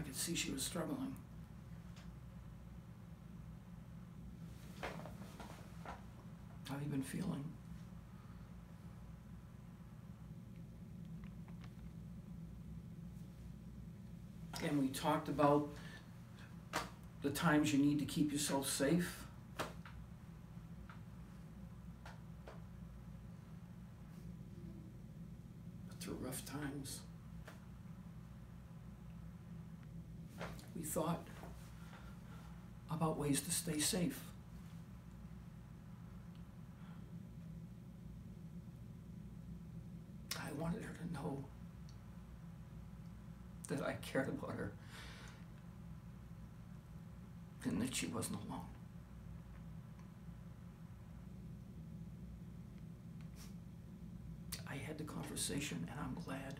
could see she was struggling. How have you been feeling? And we talked about the times you need to keep yourself safe. Through rough times. We thought about ways to stay safe. I wanted her to know that I cared about her and that she wasn't alone. I had the conversation and I'm glad